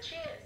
chance.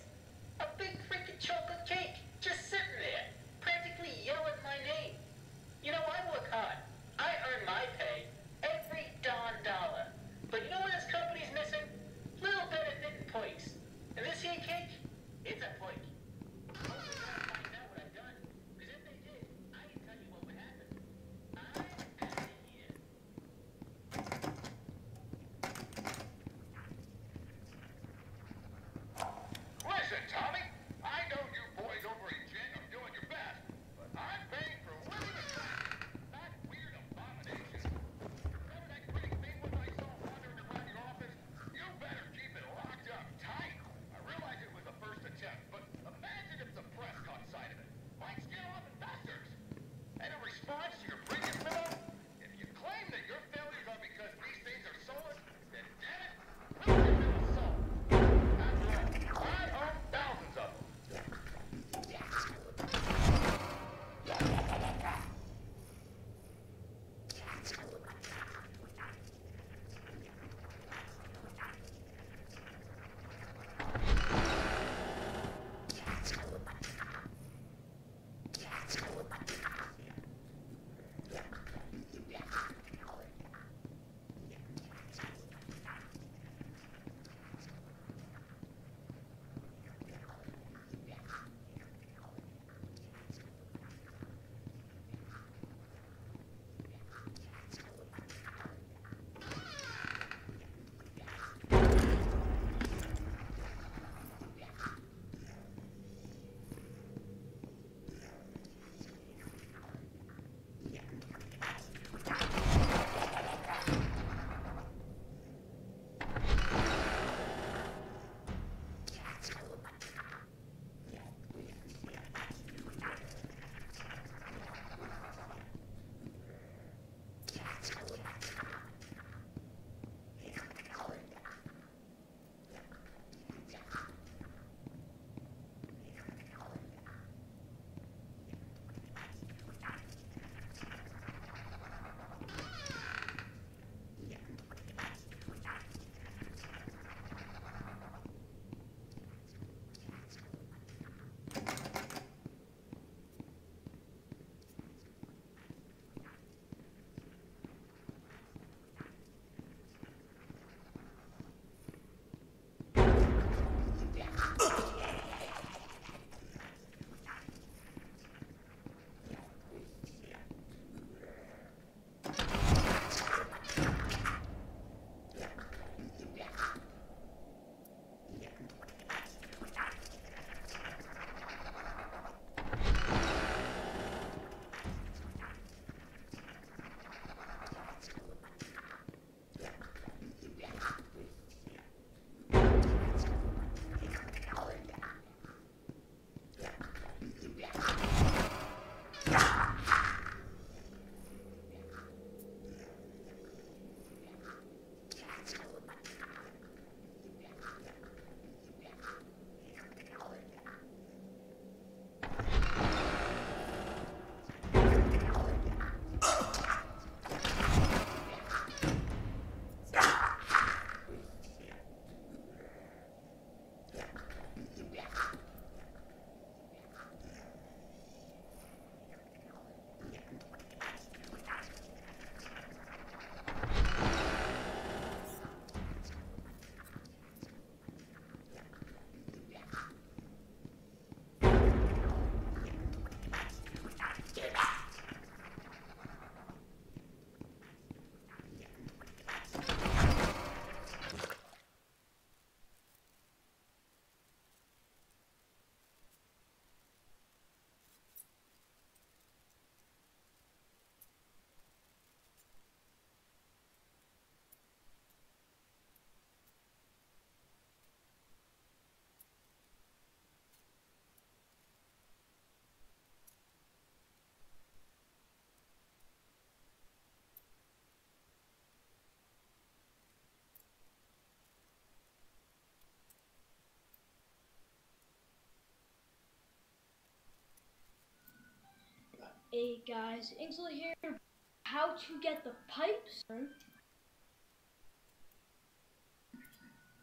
Hey guys, Inkzilla here. How to get the pipes?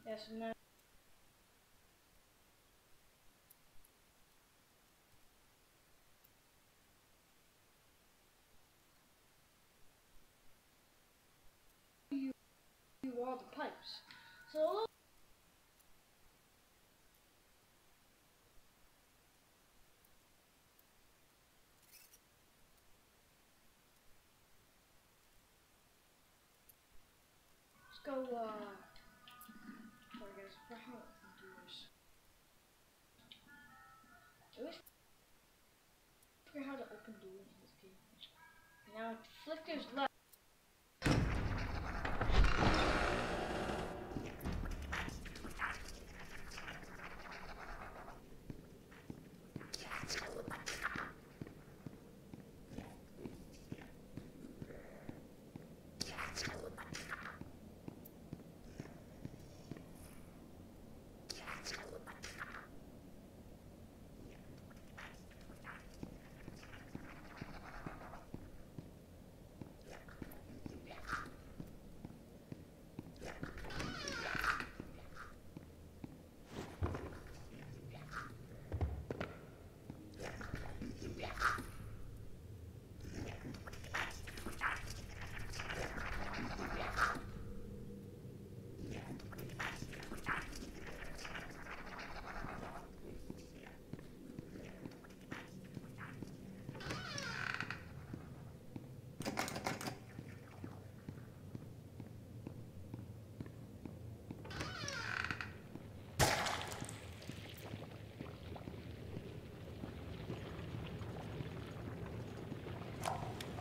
Yes, no. You, you all the pipes. So go. Uh, sorry guys, for how to do this. I always forget how to open doors in this game. Now flickers left.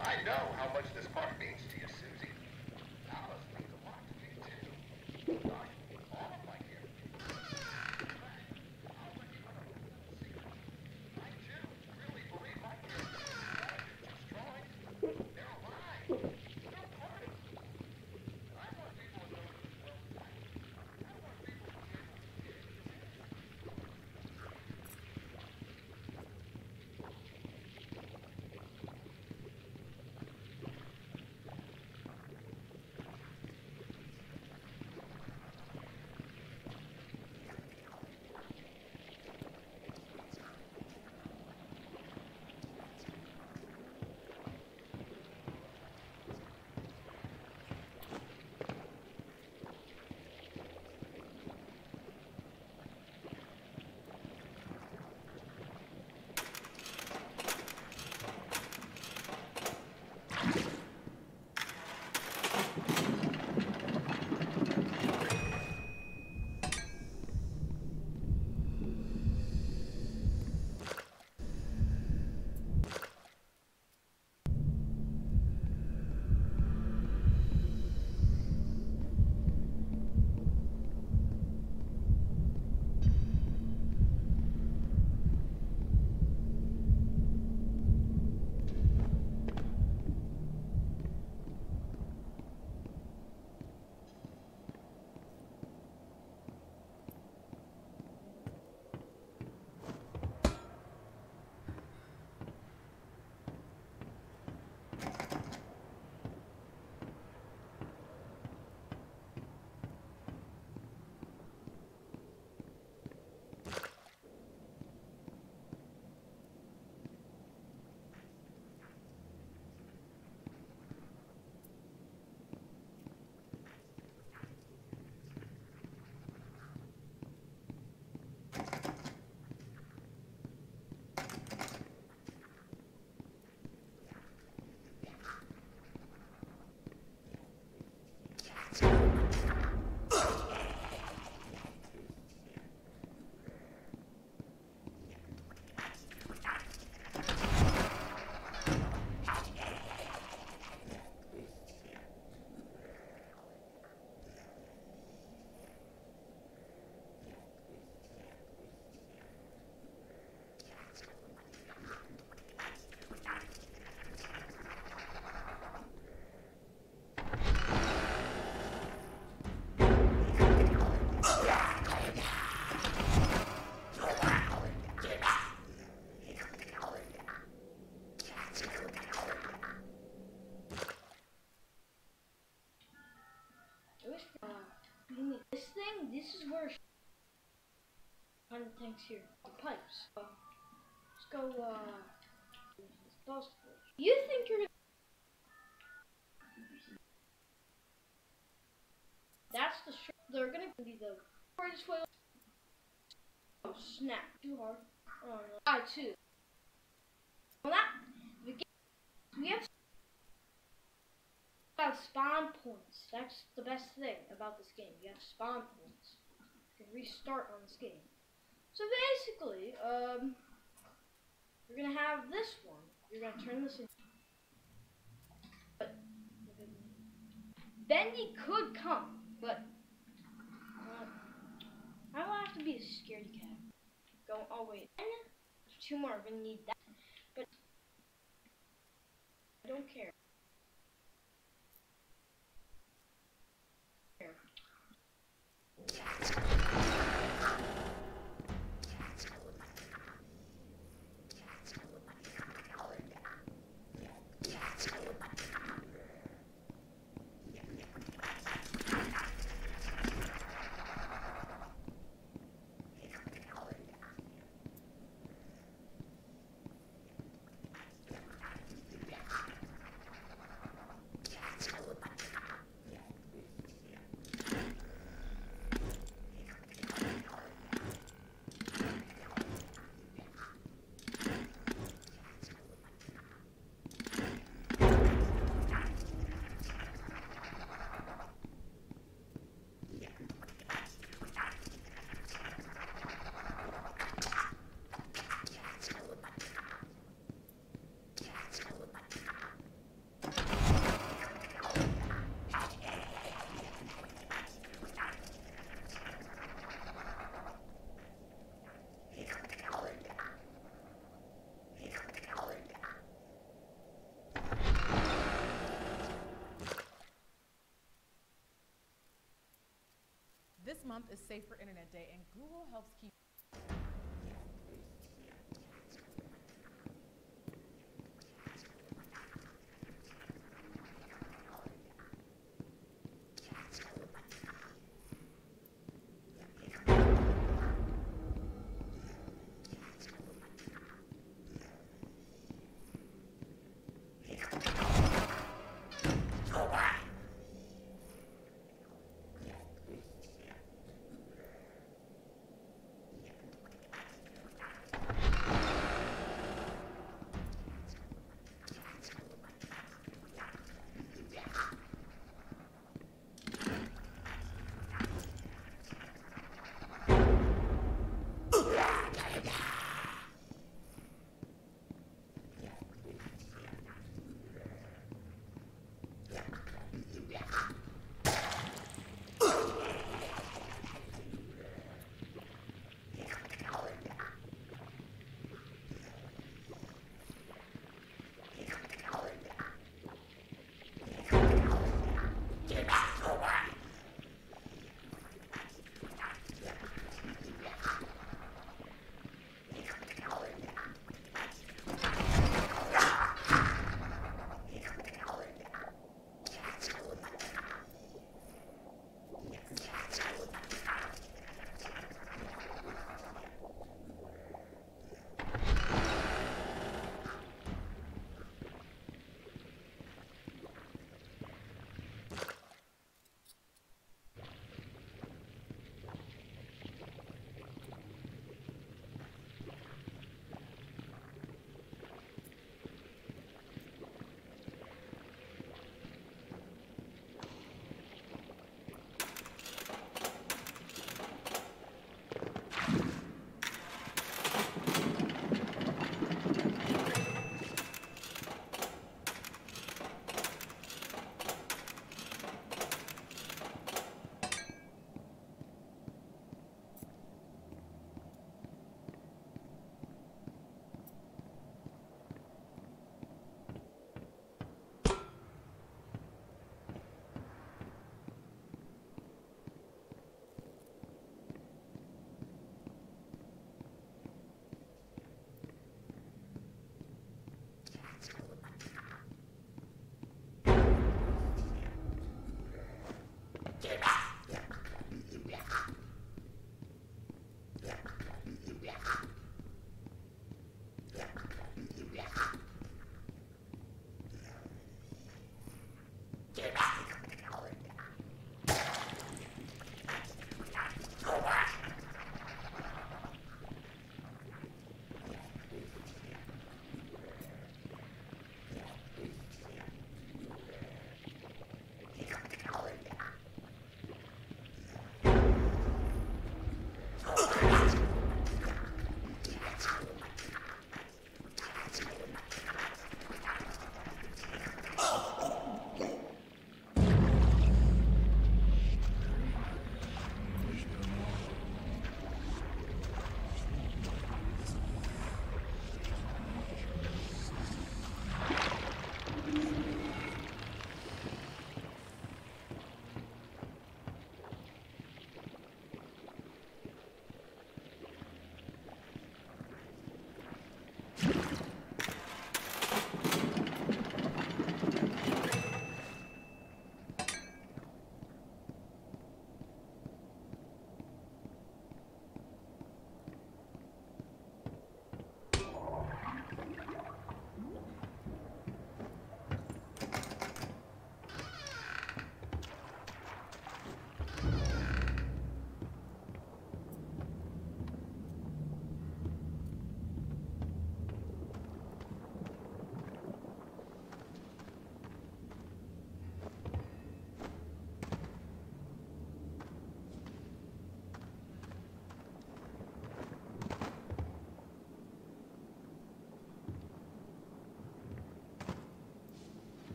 I know how much this park means to you, Susie. Things here. The pipes. Uh, let's go, uh. You think you're gonna. That's the sh- They're gonna be the hardest way. Oh, snap. Too hard. Oh, no. I, too. Well, that. We, have have spawn points. That's the best thing about this game. You have spawn points. You can restart on this game. So basically, um, you're gonna have this one. You're gonna turn this in. But Bendy could come, but uh, I will have to be a scaredy cat. Go. Oh wait, there's two more. Gonna need that, but I don't care. Month is Safer Internet Day, and Google helps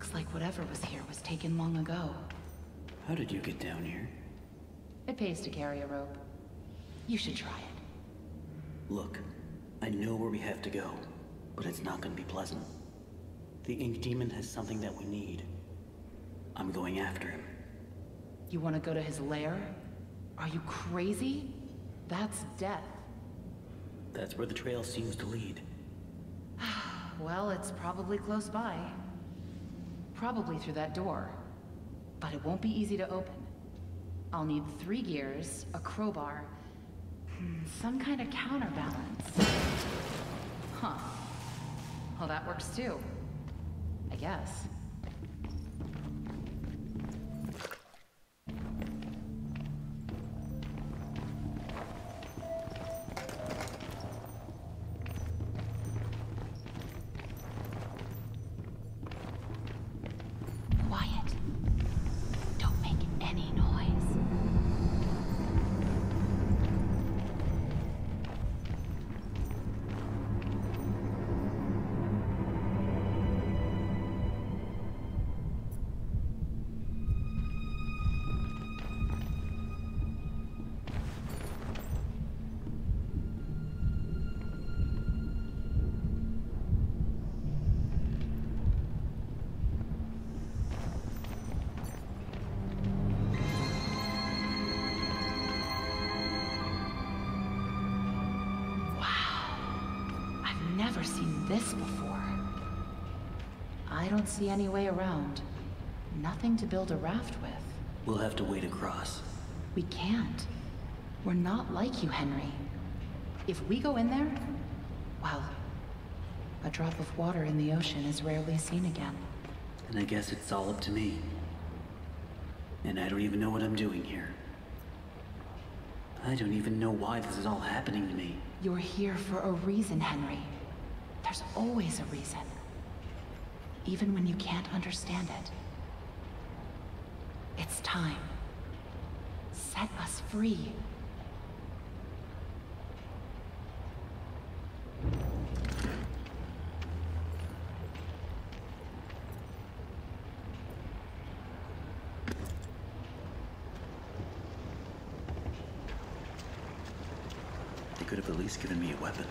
Looks like whatever was here was taken long ago. How did you get down here? It pays to carry a rope. You should try it. Look, I know where we have to go, but it's not gonna be pleasant. The Ink Demon has something that we need. I'm going after him. You want to go to his lair? Are you crazy? That's death. That's where the trail seems to lead. Well, it's probably close by. Probably through that door. But it won't be easy to open. I'll need three gears, a crowbar, hmm, some kind of counterbalance. Huh. Well, that works too. I guess. See any way around. Nothing to build a raft with. We'll have to wade across. We can't. We're not like you, Henry. If we go in there, well, a drop of water in the ocean is rarely seen again. And I guess it's all up to me. And I don't even know what I'm doing here. I don't even know why this is all happening to me. You're here for a reason, Henry. There's always a reason. Even when you can't understand it. It's time. Set us free. They could have at least given me a weapon.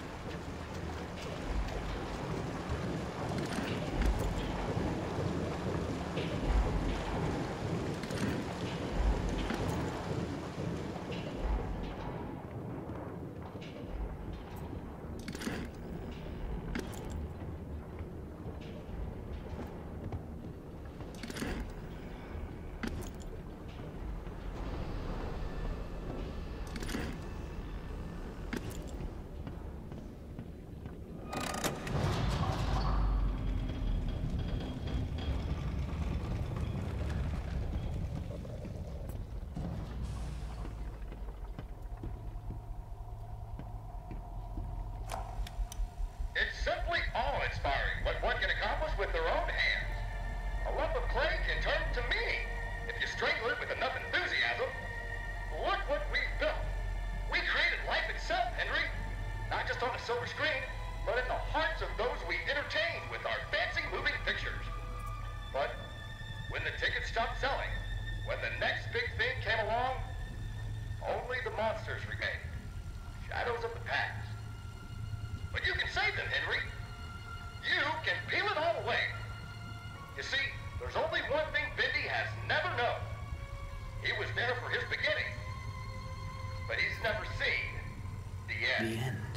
It's simply awe-inspiring what one can accomplish with their own hands. A lump of clay can turn to meaning if you strangle it with enough enthusiasm. Look what we've built. We created life itself, Henry. Not just on a silver screen, but in the hearts of those we entertain with our fancy moving pictures. But when the tickets stopped selling, when the next big thing came along, only the monsters remained. Shadows of the past. But you can save them, Henry. Can peel it all away. You see, there's only one thing Bendy has never known. He was there for his beginning. But he's never seen the end. The end.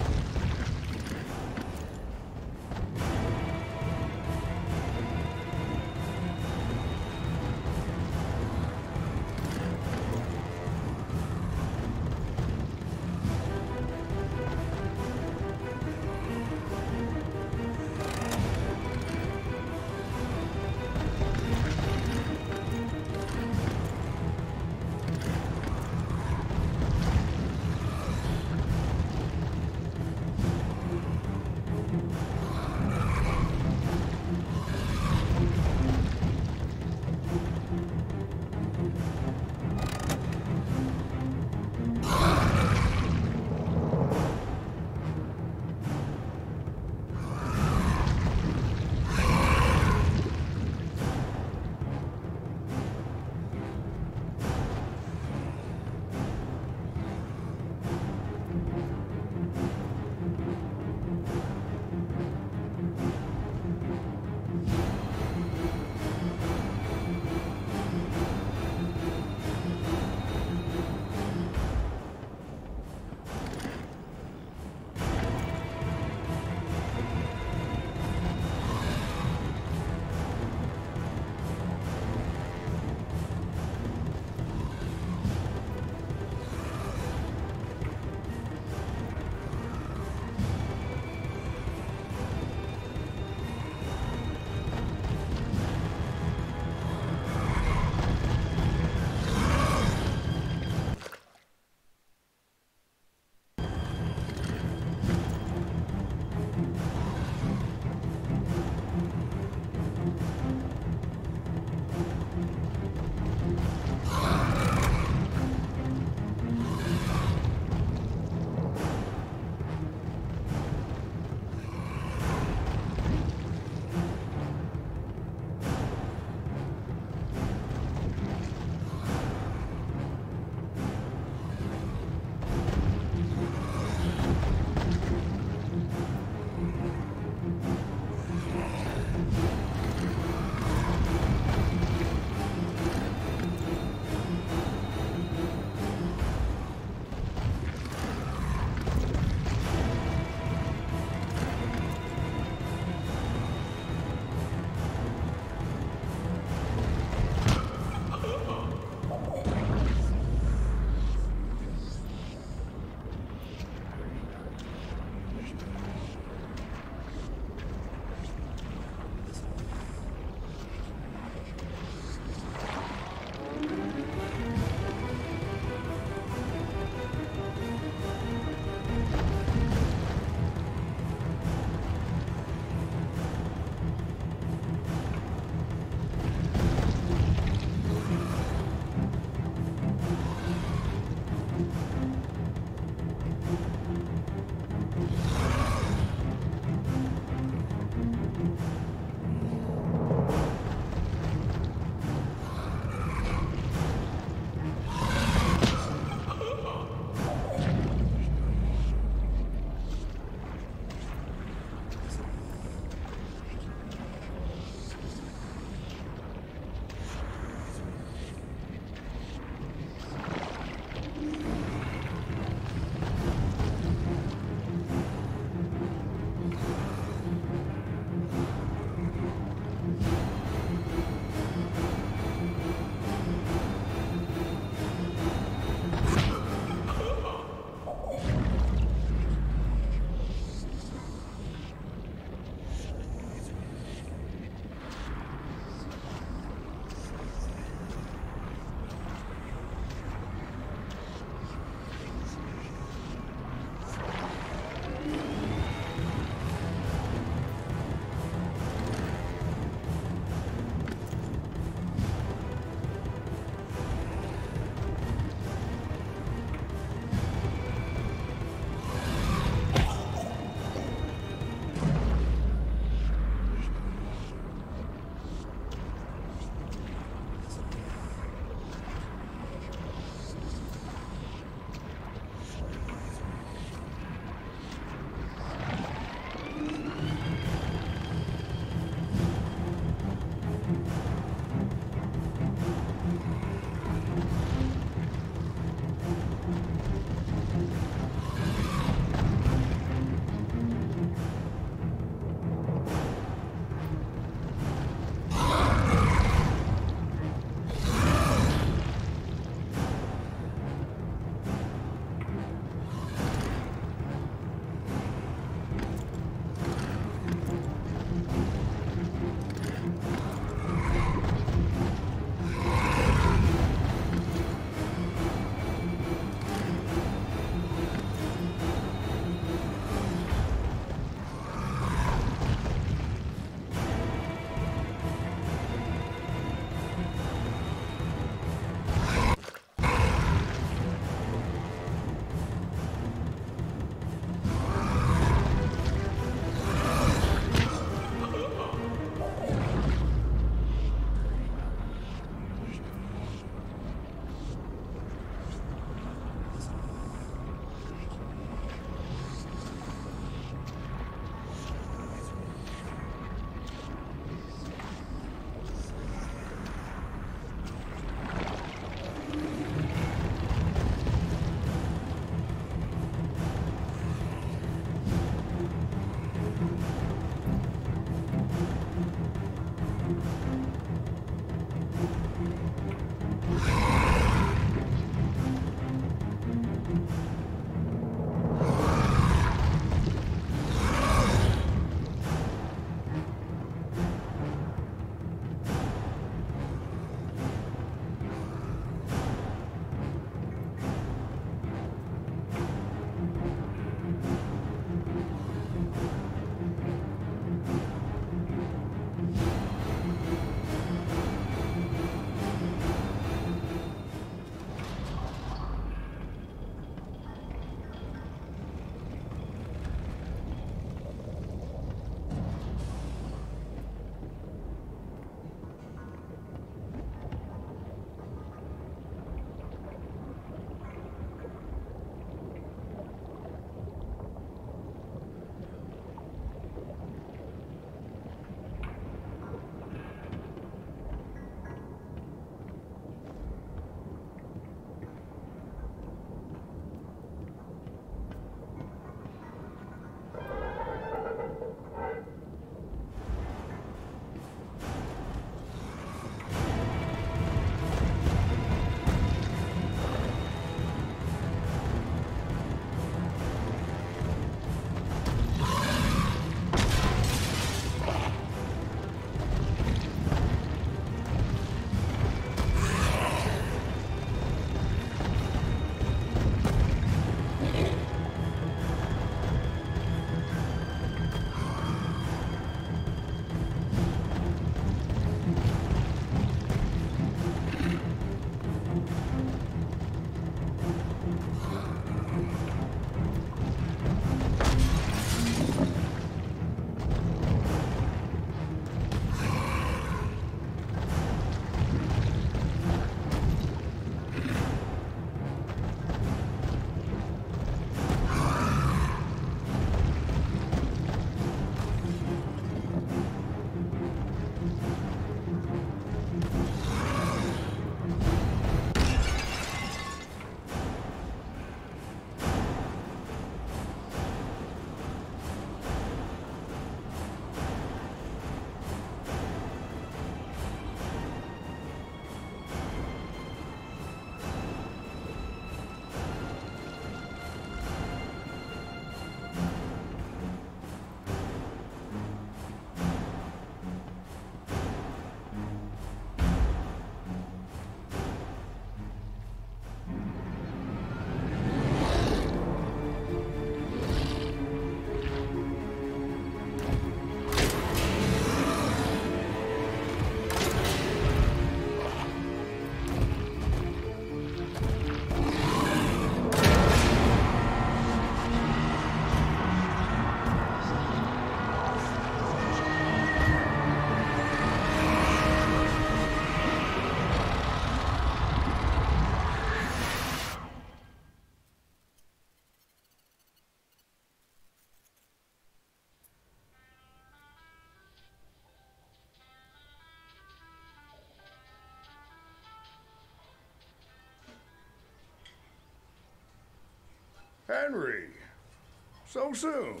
So soon.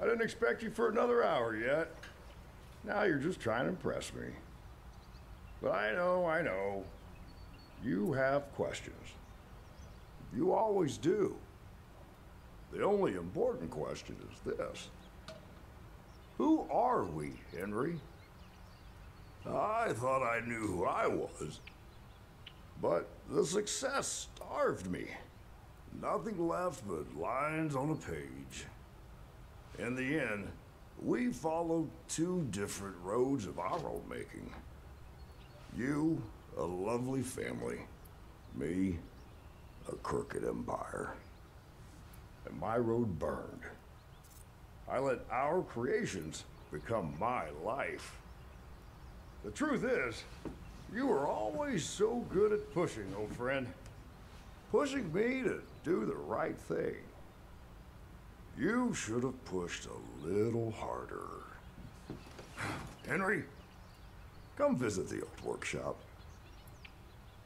I didn't expect you for another hour yet. Now you're just trying to impress me. But I know, I know. You have questions. You always do. The only important question is this Who are we, Henry? I thought I knew who I was. But the success starved me. Nothing left but lines on a page. In the end, we followed two different roads of our own making. You, a lovely family. Me, a crooked empire. And my road burned. I let our creations become my life. The truth is, you were always so good at pushing, old friend. Pushing me to do the right thing. You should have pushed a little harder. Henry, come visit the old workshop.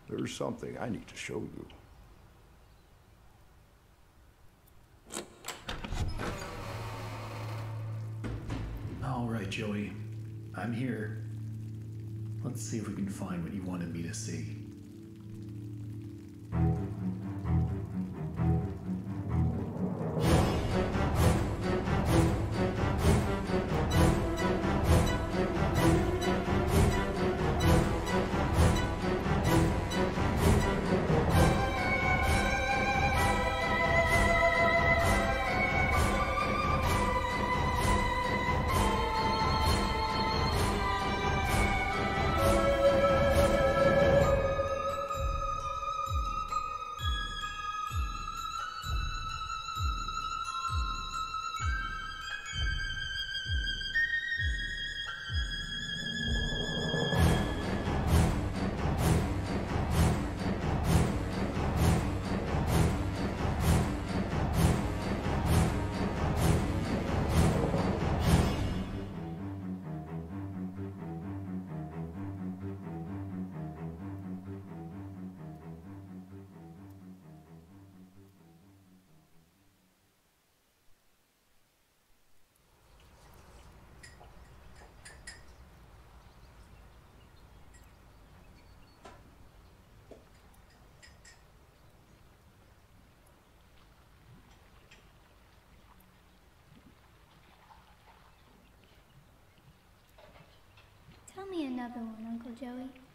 There's something I need to show you. All right, Joey. I'm here. Let's see if we can find what you wanted me to see. Another one, Uncle Joey.